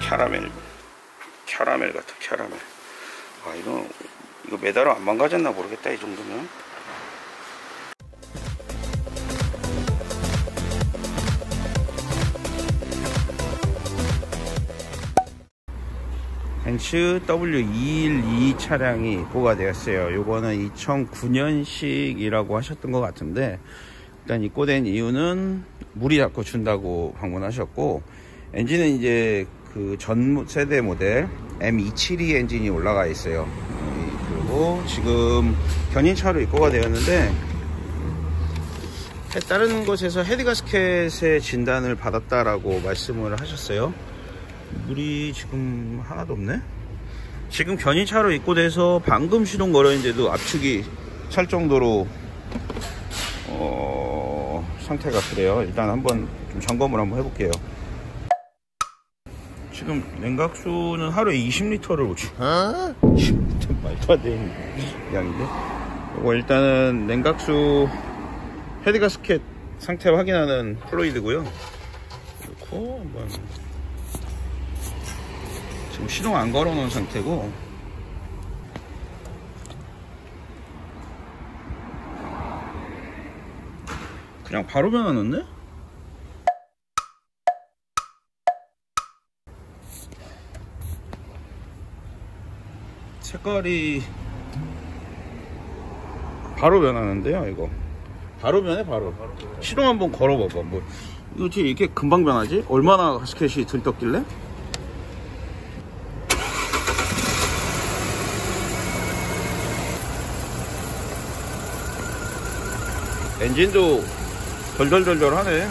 캐러멜. 캐러멜 같아 캐러멜. 아 이거 이거 메달로 안 망가졌나 모르겠다 이 정도면. 벤츠 W212 차량이 입고가 되었어요. 요거는 2009년식이라고 하셨던 것 같은데 일단 입고된 이유는 물이 자꾸 준다고 방문하셨고 엔진은 이제 그 전 세대 모델 M272 엔진이 올라가 있어요. 그리고 지금 견인차로 입고가 되었는데 다른 곳에서 헤드가스켓의 진단을 받았다라고 말씀을 하셨어요. 물이 지금 하나도 없네? 지금 견인차로 입고돼서 방금 시동 걸었는데도 압축이 찰 정도로 어, 상태가 그래요. 일단 한번 좀 점검을 한번 해볼게요. 지금 냉각수는 하루에 20리터를 오지. 20리터 말도 안 되는 양인데. 이거 일단은 냉각수 헤드가스켓 상태 확인하는 fluid고요. 그렇고 한번 지금 시동 안 걸어 놓은 상태고 그냥 바로 변화놨네? 색깔이 바로 변하는데요 이거 바로 변해 바로 시동 한번 걸어봐봐 뭐 이거 어떻게 이렇게 금방 변하지? 얼마나 가스켓이 들떴길래? 엔진도 덜덜덜덜 하네.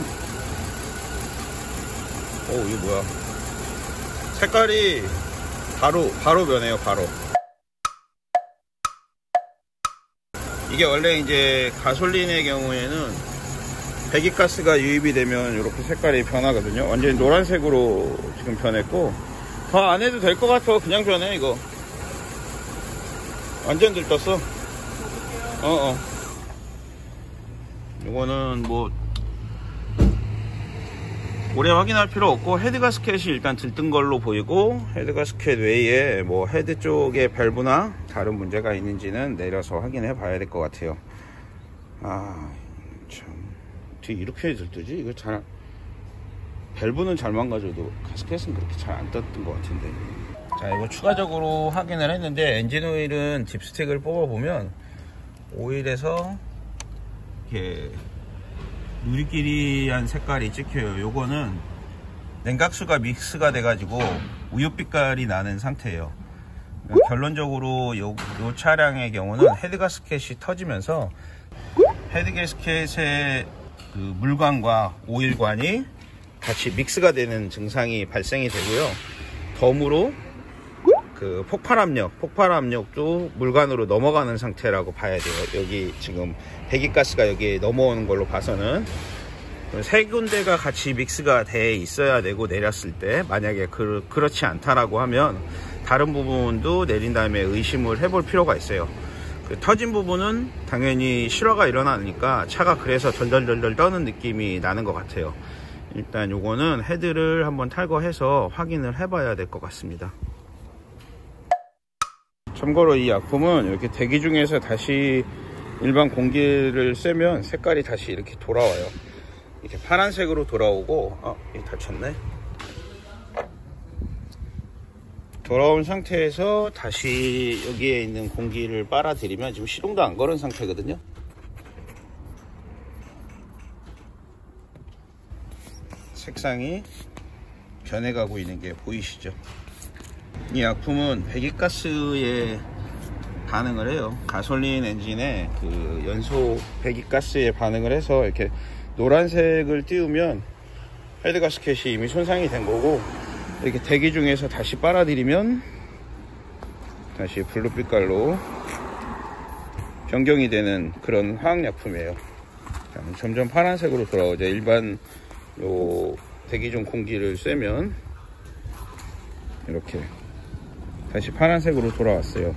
오 이게 뭐야? 색깔이 바로 바로 변해요 바로. 이게 원래 이제 가솔린의 경우에는 배기가스가 유입이 되면 이렇게 색깔이 변하거든요. 완전히 노란색으로 지금 변했고 더 안 해도 될 것 같아. 그냥 변해 이거. 완전 들떴어. 어어 이거는 뭐 오래 확인할 필요 없고 헤드 가스켓이 일단 들뜬 걸로 보이고 헤드 가스켓 외에 뭐 헤드 쪽에 밸브나 다른 문제가 있는지는 내려서 확인해 봐야 될 것 같아요. 아참. 어떻게 이렇게 들뜨지? 이거 잘 밸브는 잘 망가져도 가스켓은 그렇게 잘 안 떴던 것 같은데. 자 이거 추가적으로 확인을 했는데 엔진 오일은 딥스틱을 뽑아 보면 오일에서 이렇게 누리끼리한 색깔이 찍혀요. 요거는 냉각수가 믹스가 돼 가지고 우유빛깔이 나는 상태예요. 결론적으로 요, 요 차량의 경우는 헤드가스켓이 터지면서 헤드가스켓의 그 물관과 오일관이 같이 믹스가 되는 증상이 발생이 되고요. 덤으로 그 폭발 압력, 폭발 압력도 물관으로 넘어가는 상태라고 봐야 돼요. 여기 지금 배기가스가 여기 넘어오는 걸로 봐서는 세 군데가 같이 믹스가 돼 있어야 되고 내렸을 때 만약에 그, 그렇지 않다라고 하면 다른 부분도 내린 다음에 의심을 해볼 필요가 있어요. 그 터진 부분은 당연히 실화가 일어나니까 차가 그래서 덜덜덜덜 떠는 느낌이 나는 것 같아요. 일단 요거는 헤드를 한번 탈거해서 확인을 해봐야 될 것 같습니다. 참고로 이 약품은 이렇게 대기 중에서 다시 일반 공기를 쐬면 색깔이 다시 이렇게 돌아와요. 이렇게 파란색으로 돌아오고, 어, 이 닫혔네. 돌아온 상태에서 다시 여기에 있는 공기를 빨아들이면 지금 시동도 안 걸은 상태거든요. 색상이 변해가고 있는 게 보이시죠? 이 약품은 배기가스에 반응을 해요. 가솔린 엔진에 그 연소 배기가스에 반응을 해서 이렇게 노란색을 띄우면 헤드가스켓이 이미 손상이 된 거고 이렇게 대기 중에서 다시 빨아들이면 다시 블루빛깔로 변경이 되는 그런 화학약품이에요. 점점 파란색으로 돌아오죠. 일반 요 대기 중 공기를 쐬면 이렇게 다시 파란색으로 돌아왔어요.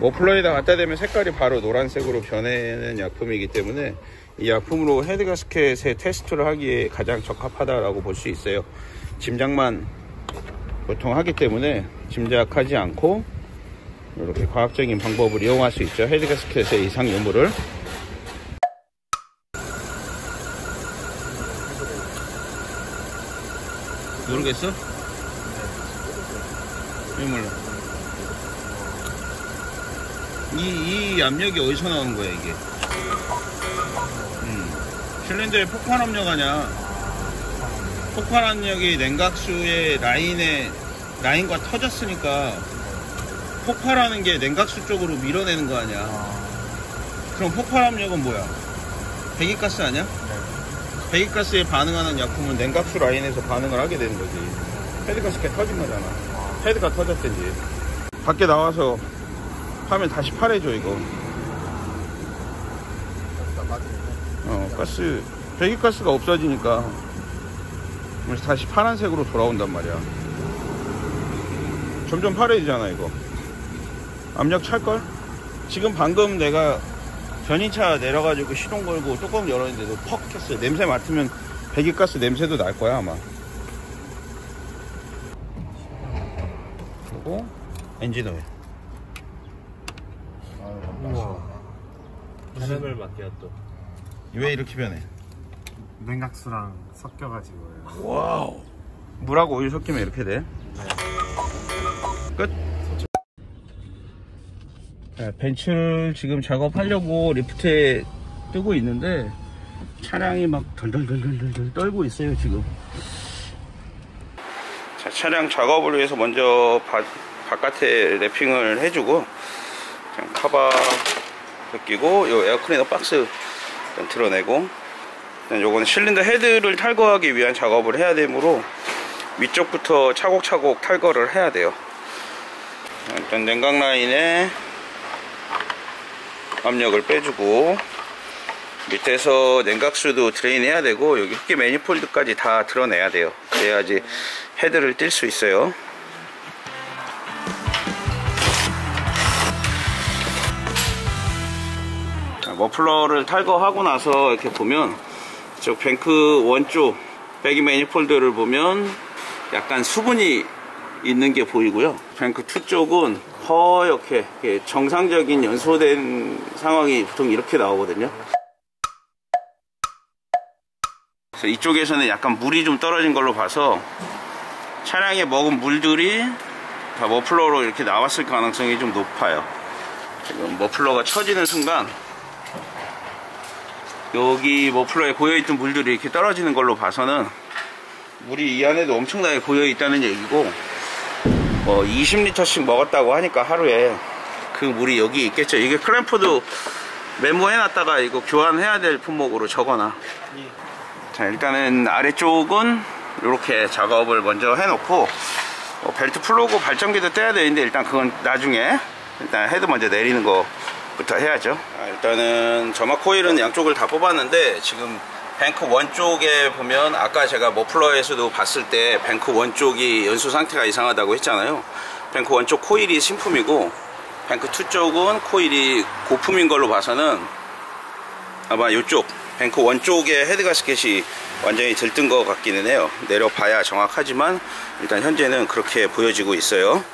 머플러에다 갖다 대면 색깔이 바로 노란색으로 변하는 약품이기 때문에 이 약품으로 헤드 가스켓의 테스트를 하기에 가장 적합하다라고 볼 수 있어요. 짐작만 보통 하기 때문에 짐작하지 않고 이렇게 과학적인 방법을 이용할 수 있죠. 헤드 가스켓의 이상 유무를. 모르겠어? 왜 몰라? 이, 이 압력이 어디서 나오는 거야, 이게? 음. 실린더에 폭발 압력 아냐? 폭발 압력이 냉각수의 라인에, 라인과 터졌으니까 폭발하는 게 냉각수 쪽으로 밀어내는 거 아니야? 그럼 폭발 압력은 뭐야? 배기가스 아니야? 배기가스에 반응하는 약품은 냉각수 라인에서 반응을 하게 되는 거지. 헤드가스켓 터진 거잖아. 헤드가 터졌든지. 밖에 나와서 하면 다시 파래져, 이거. 어, 가스, 배기가스가 없어지니까. 그래서 다시 파란색으로 돌아온단 말이야. 점점 파래지잖아, 이거. 압력 찰걸? 지금 방금 내가 견인차 내려가지고 시동 걸고 뚜껑 열었는데도 퍽 켰어요. 냄새 맡으면 배기가스 냄새도 날 거야 아마. 그리고 엔진 오일. 우와. 카라멜 마키아토. 왜 이렇게 변해? 냉각수랑 섞여가지고요. 와우. 물하고 오일 섞이면 이렇게 돼. 끝. 자, 벤츠를 지금 작업하려고 리프트에 뜨고 있는데 차량이 막 덜덜덜덜덜 떨고 있어요 지금. 자, 차량 작업을 위해서 먼저 바, 바깥에 wrapping을 해주고 카바 벗기고 요 에어클리너 박스 드러내고 요거는 실린더 헤드를 탈거하기 위한 작업을 해야 되므로 위쪽부터 차곡차곡 탈거를 해야 돼요. 일단 냉각 라인에 압력을 빼주고 밑에서 냉각수도 드레인 해야 되고 여기 흡기 manifold까지 다 드러내야 돼요 그래야지 헤드를 띨수 있어요. 자, 머플러를 탈거하고 나서 이렇게 보면 저 뱅크 원쪽 배기 매니폴드를 보면 약간 수분이 있는 게 보이고요. 뱅크 2 쪽은 허옇게 정상적인 연소된 상황이 보통 이렇게 나오거든요 그래서 이쪽에서는 약간 물이 좀 떨어진 걸로 봐서 차량에 먹은 물들이 다 머플러로 이렇게 나왔을 가능성이 좀 높아요. 지금 머플러가 쳐지는 순간 여기 머플러에 고여있던 물들이 이렇게 떨어지는 걸로 봐서는 물이 이 안에도 엄청나게 고여있다는 얘기고 뭐 20리터씩 먹었다고 하니까 하루에 그 물이 여기 있겠죠. 이게 클램프도 메모해놨다가 이거 교환해야 될 품목으로 적어놔 자 일단은 아래쪽은 이렇게 작업을 먼저 해놓고 뭐 벨트 풀고 발전기도 떼야 되는데 일단 그건 나중에 일단 헤드 먼저 내리는 거부터 해야죠. 아, 일단은 점화 코일은 양쪽을 다 뽑았는데 지금 bank one 쪽에 보면 아까 제가 머플러에서도 봤을 때 bank one 쪽이 연소 상태가 이상하다고 했잖아요. bank one쪽 코일이 신품이고 bank 2 쪽은 코일이 고품인 걸로 봐서는 아마 이쪽 bank one 쪽에 헤드 가스켓이 완전히 들뜬 것 같기는 해요. 내려봐야 정확하지만 일단 현재는 그렇게 보여지고 있어요.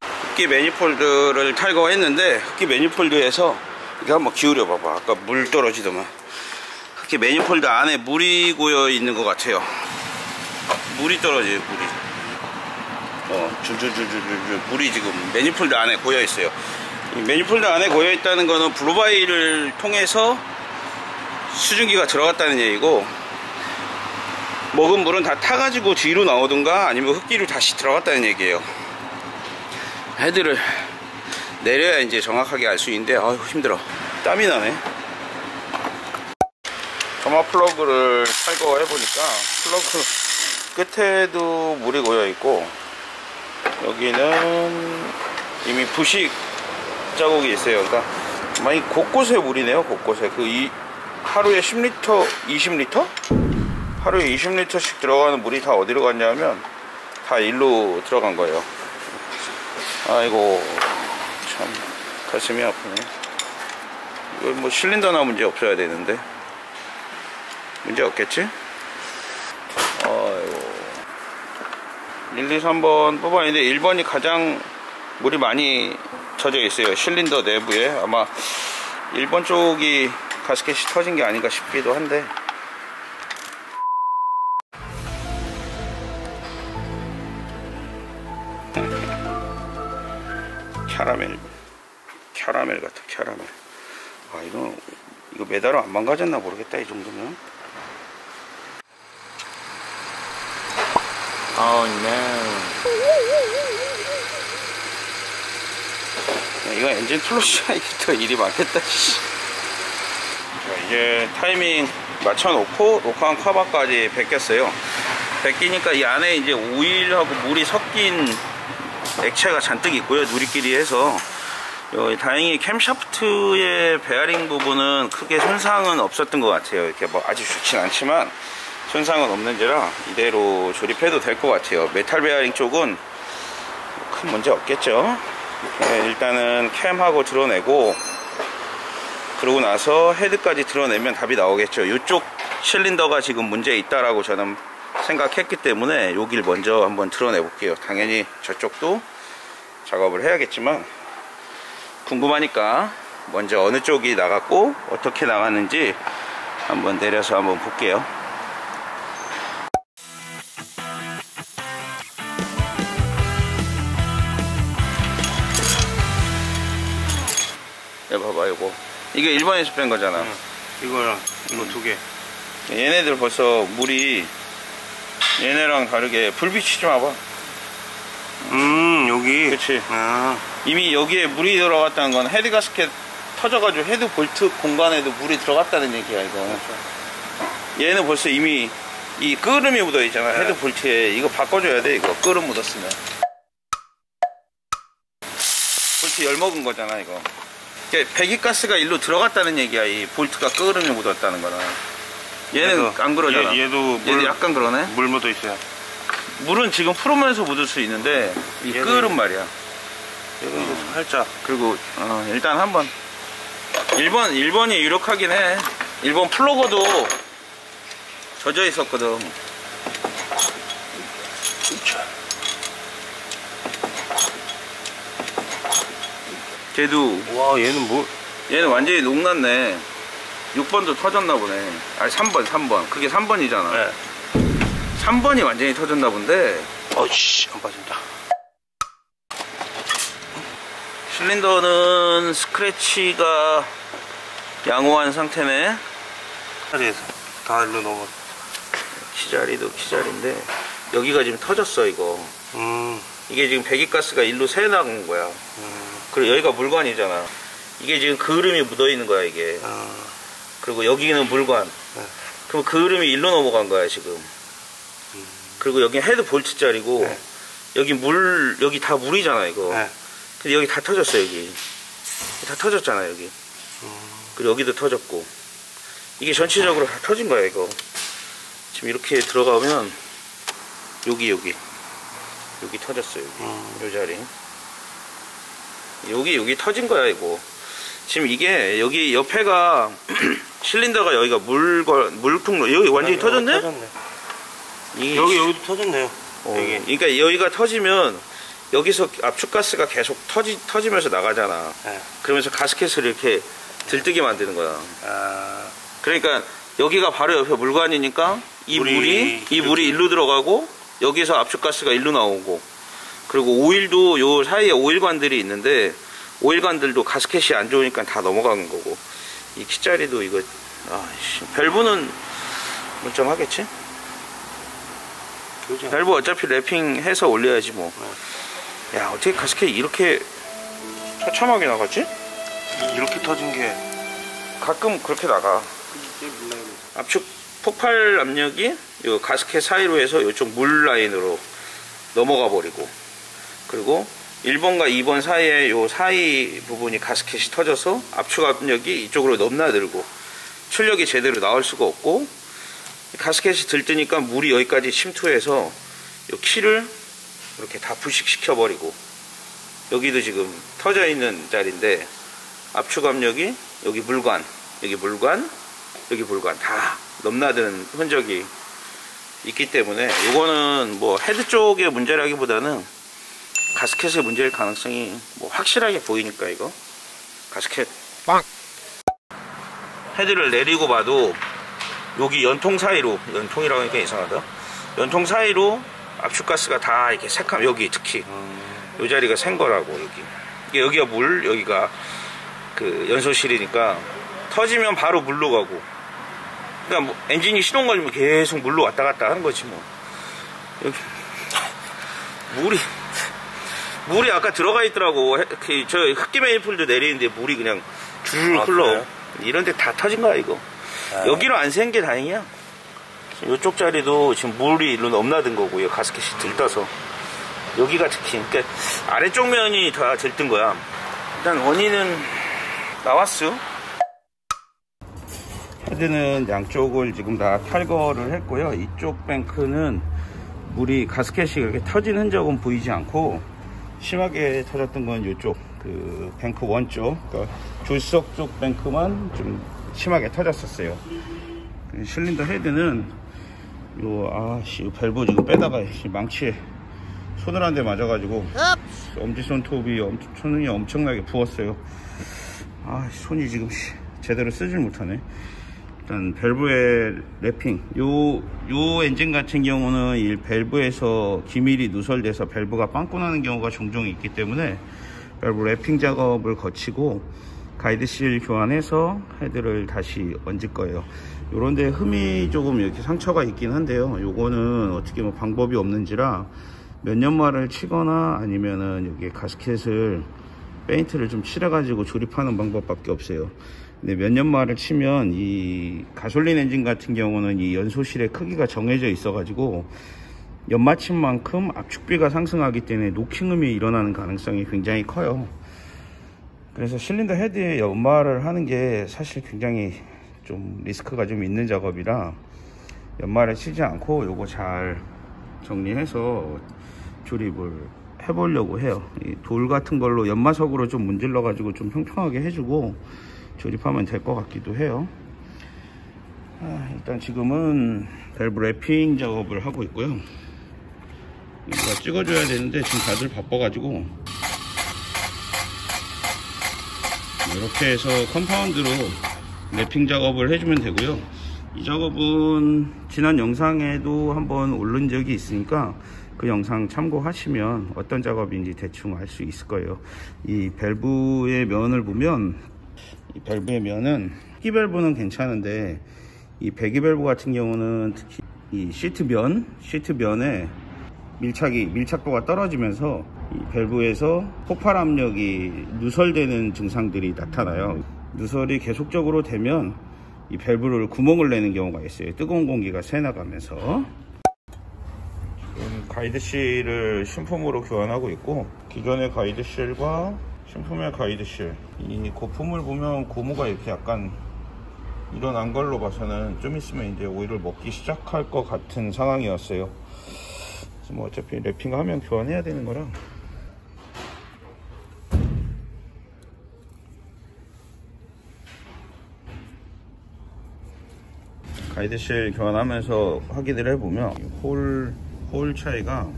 흡기 매니폴드를 탈거했는데 흡기 매니폴드에서 이거 한번 기울여 봐봐. 아까 물 떨어지더만. 흡기 매니폴드 안에 물이 고여 있는 것 같아요. 물이 떨어져요 물이. 어 줄줄줄줄줄 물이 지금 매니폴드 안에 고여 있어요. 이 manifold 안에 고여 있다는 거는 blow-by를 통해서 수증기가 들어갔다는 얘기고 먹은 물은 다 타가지고 뒤로 나오든가 아니면 흡기로 다시 들어갔다는 얘기예요. 헤드를 내려야 이제 정확하게 알 수 있는데 아유 힘들어. 땀이 나네. 점화 플러그를 탈거해 보니까 플러그 끝에도 물이 고여 있고 여기는 이미 부식 자국이 있어요. 그러니까 많이 곳곳에 물이네요 곳곳에. 그 이 하루에 10리터 20리터? 하루에 20리터씩 들어가는 물이 다 어디로 갔냐면 다 일로 들어간 거예요. 아이고 참 가슴이 아프네. 이거 뭐 실린더나 문제 없어야 되는데. 문제 없겠지? 아이고. 1, 2, 3번 뽑아냈는데 1번이 가장 물이 많이 젖어 있어요. 실린더 내부에 아마 1번 쪽이 가스켓이 터진 게 아닌가 싶기도 한데. 캐러멜 캐러멜 같아 캐러멜. 아 이거 이거 메달은 안 망가졌나 모르겠다 이 정도면. Oh no. 야, 이거 엔진 플러시야 더 일이 많겠다 씨. 자, 이제 타이밍 맞춰놓고 녹화한 커버까지 벗겼어요. 벗기니까 이 안에 이제 오일하고 물이 섞인 액체가 잔뜩 있고요 누리끼리 해서. 어, 다행히 camshaft의 베어링 부분은 크게 손상은 없었던 것 같아요. 이렇게 뭐 아주 좋진 않지만 손상은 없는지라 이대로 조립해도 될 것 같아요. 메탈 베어링 쪽은 큰 문제 없겠죠 네, 일단은 cam하고 드러내고 그러고 나서 헤드까지 드러내면 답이 나오겠죠. 이쪽 실린더가 지금 문제 있다라고 저는 생각했기 때문에 여길 먼저 한번 드러내 볼게요. 당연히 저쪽도 작업을 해야겠지만 궁금하니까 먼저 어느 쪽이 나갔고 어떻게 나갔는지 한번 내려서 한번 볼게요 이거 일본에서 뺀 거잖아. 이거랑 이거 두 개. 얘네들 벌써 물이 얘네랑 다르게 불빛이 좀 와봐. 음 여기. 그치. 아. 이미 여기에 물이 들어갔다는 건 헤드 가스켓 터져가지고 헤드 볼트 공간에도 물이 들어갔다는 얘기야 이거. 얘는 벌써 이미 이 끄름이 묻어 있잖아. 네. 헤드 볼트에. 이거 바꿔줘야 돼 이거. 끄름 묻었으면. 볼트 열 먹은 거잖아 이거 배기가스가 일로 들어갔다는 얘기야 이 볼트가 끄름이 묻었다는 거는. 얘는 얘도- 안 그러잖아. 얘, 얘도 얘도 물, 약간 그러네? 물 묻어 있어요. 물은 지금 풀으면서 묻을 수 있는데 이 얘는- 끓은 말이야. 얘도 살짝. 그리고 어, 일단 한번. 1번 1번이 유력하긴 해. 1번 플러거도 젖어 있었거든 걔도 와 얘는 뭐? 얘는 완전히 녹났네 6번도 터졌나 보네 아니 3번 3번 그게 3번이잖아 네. 3번이 완전히 터졌나 본데 어이씨 안 빠진다. 실린더는 스크래치가 양호한 상태네 자리에서 다 일로 넘어. 키자리도 키자리인데 여기가 지금 터졌어 이거 음. 이게 지금 배기가스가 일로 새 나간 거야 음. 그리고 여기가 물관이잖아. 이게 지금 끄름이 묻어 있는 거야 이게. 아. 그리고 여기는 물관. 네. 그럼 끄름이 일로 넘어간 거야 지금. 그리고 여기 헤드 볼트 자리고 네. 여기 물 여기 다 물이잖아 이거. 네. 근데 여기 다 터졌어 여기. 다 터졌잖아 여기. 음. 그리고 여기도 터졌고. 이게 전체적으로 다 터진 거야 이거. 지금 이렇게 들어가면 여기 여기. 여기 터졌어 여기. 음. 요 자리 여기 여기 터진 거야 이거 지금 이게 여기 옆에가 실린더가 여기가 물건 물통 여기 완전히 아, 터졌네 터졌네. 이- 여기 여기도 터졌네요. 어, 여기. 그러니까 여기가 터지면 여기서 압축 가스가 계속 터지 터지면서 나가잖아 네. 그러면서 가스켓을 이렇게 들뜨게 만드는 거야 아. 그러니까 여기가 바로 옆에 물관이니까 이 물이 물이, 이. 물이 일로 들어가고 여기서 압축 가스가 일로 나오고 그리고 오일도 요 사이에 오일관들이 있는데 오일관들도 가스켓이 안 좋으니까 다 넘어가는 거고 이 키자리도 이거 아씨 밸브는 멀쩡하겠지? 그죠. 밸브 어차피 랩핑해서 올려야지 뭐. 야 어떻게 가스켓 이렇게 처참하게 나갔지? 이렇게 터진 게 가끔 그렇게 나가. 압축 폭발 압력이 요 가스켓 사이로 해서 이쪽 물 라인으로 넘어가 버리고 그리고 1번과 2번 사이에 요 사이 부분이 가스켓이 터져서 압축 압력이 이쪽으로 넘나들고 출력이 제대로 나올 수가 없고 가스켓이 들뜨니까 물이 여기까지 침투해서 요 키를 이렇게 다 부식시켜 버리고 여기도 지금 터져 있는 자리인데 압축 압력이 여기 물관, 여기 물관, 여기 물관 다 넘나드는 흔적이 있기 때문에 이거는 뭐 헤드 쪽의 문제라기보다는 가스켓의 문제일 가능성이 뭐 확실하게 보이니까 이거. 가스켓. 빵. 헤드를 내리고 봐도 여기 연통 사이로 연통이라고 하니까 이상하다. 연통 사이로 압축가스가 다 이렇게 새까 여기 특히. 이 자리가 샌 거라고 여기. 이게 여기가 물 여기가 그 연소실이니까 터지면 바로 물로 가고. 그러니까 뭐 엔진이 시동 걸리면 계속 물로 왔다 갔다 하는 거지 뭐. 여기. 물이 물이 아까 들어가 있더라고. 해- 그, 저 흑기 매니폴드 내리는데 물이 그냥 줄 아, 흘러. 그래요? 이런 데 다 터진 거야 이거. 아. 여기로 안 새는 게 다행이야. 이쪽 자리도 지금 물이 일로 넘나든 거고요 가스켓이 들떠서. 여기가 특히. 그러니까 아래쪽 면이 다 들뜬 거야. 일단 원인은 나왔어. 헤드는 양쪽을 지금 다 탈거를 했고요. 이쪽 뱅크는 물이 가스켓이 그렇게 터진 흔적은 보이지 않고 심하게 터졌던 건 이쪽 그 뱅크 원쪽 그러니까 줄석 쪽 뱅크만 좀 심하게 터졌었어요. 그 실린더 헤드는 요 아씨 요 밸브 지금 빼다가 씨, 망치에 손을 한 대 맞아가지고 엄지손톱이 엄, 손이 엄청나게 부었어요. 아 손이 지금 씨, 제대로 쓰질 못하네 일단 밸브의 lapping. 요, 요 엔진 같은 경우는 이 밸브에서 기밀이 누설돼서 밸브가 빵꾸 나는 경우가 종종 있기 때문에 밸브 lapping 작업을 거치고 guide seal 교환해서 헤드를 다시 얹을 거예요. 요런데 흠이 조금 이렇게 상처가 있긴 한데요. 요거는 어떻게 뭐 방법이 없는지라 몇 년말을 치거나 아니면은 여기 가스켓을 페인트를 좀 칠해가지고 조립하는 방법밖에 없어요. 근데 몇 년 말을 치면 이 가솔린 엔진 같은 경우는 이 연소실의 크기가 정해져 있어 가지고 연마침만큼 압축비가 상승하기 때문에 노킹음이 일어나는 가능성이 굉장히 커요. 그래서 실린더 헤드에 연마를 하는 게 사실 굉장히 좀 리스크가 좀 있는 작업이라 연마를 치지 않고 요거 잘 정리해서 조립을 해보려고 해요. 이돌 같은 걸로 연마석으로 좀 문질러 가지고 좀 평평하게 해주고 조립하면 될 것 같기도 해요. 아, 일단 지금은 밸브 랩핑 작업을 하고 있고요. 이거 찍어줘야 되는데 지금 다들 바빠가지고 이렇게 해서 컴파운드로 lapping 작업을 해주면 되고요. 이 작업은 지난 영상에도 한번 올린 적이 있으니까 그 영상 참고하시면 어떤 작업인지 대충 알 수 있을 거예요. 이 밸브의 면을 보면 이 밸브의 면은 흡기 밸브는 괜찮은데 이 배기 밸브 같은 경우는 특히 이 시트 면, 시트 면에 밀착이 밀착도가 떨어지면서 이 밸브에서 폭발 압력이 누설되는 증상들이 나타나요. 누설이 계속적으로 되면 이 밸브를 구멍을 내는 경우가 있어요. 뜨거운 공기가 새 나가면서. 지금 가이드 실을 신품으로 교환하고 있고 기존의 가이드 실과 신품의 가이드실 이 고품을 보면 고무가 이렇게 약간 일어난 걸로 봐서는 좀 있으면 이제 오일을 먹기 시작할 것 같은 상황이었어요. 그래서 뭐 어차피 랩핑하면 교환해야 되는 거라. 가이드실 교환하면서 확인을 해보면 이 홀, 홀 차이가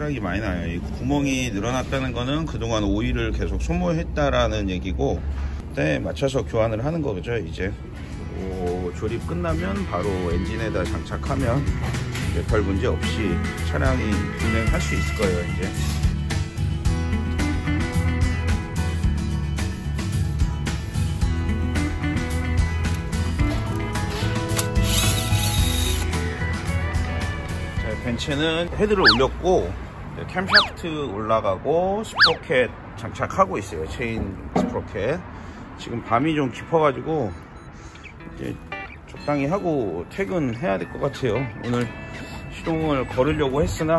상당히 많이 나요. 이 구멍이 늘어났다는 거는 그동안 오일을 계속 소모했다라는 얘기고 그때 맞춰서 교환을 하는 거죠 이제 오, 조립 끝나면 바로 엔진에다 장착하면 별 문제 없이 차량이 운행할 수 있을 거예요 이제 자, 벤츠는 헤드를 올렸고 캠샤프트 올라가고 스프로켓 장착하고 있어요. 체인 sprocket. 지금 밤이 좀 깊어가지고 이제 적당히 하고 퇴근해야 될 것 같아요. 오늘 시동을 걸으려고 했으나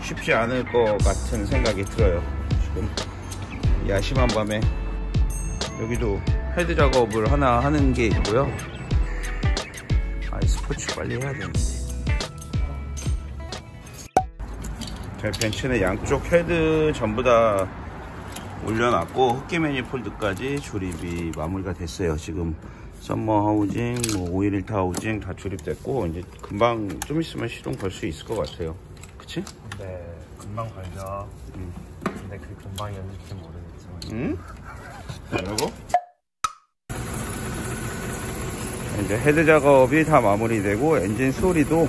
쉽지 않을 것 같은 생각이 들어요. 지금 야심한 밤에 여기도 헤드 작업을 하나 하는 게 있고요. 아 스포츠 빨리 해야 되는데 벤츠는 양쪽 헤드 전부 다 올려놨고 흡기 manifold까지 조립이 마무리가 됐어요. 지금 thermo housing, 뭐 오일필터 housing 다 조립됐고 이제 금방 좀 있으면 시동 걸 수 있을 것 같아요. 그치? 네, 금방 걸려. 근데 그 금방이 언제일지 모르겠지만. 응? 그리고 이제 헤드 작업이 다 마무리되고 엔진 소리도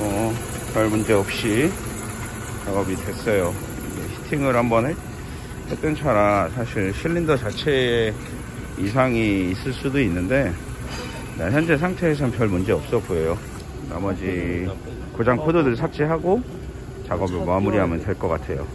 어, 별 문제 없이 작업이 됐어요. 히팅을 한번 했, 했던 차라 사실 실린더 자체에 이상이 있을 수도 있는데 네, 현재 상태에선 별 문제 없어 보여요. 나머지 고장 코드들 삭제하고 작업을 마무리하면 될 것 같아요.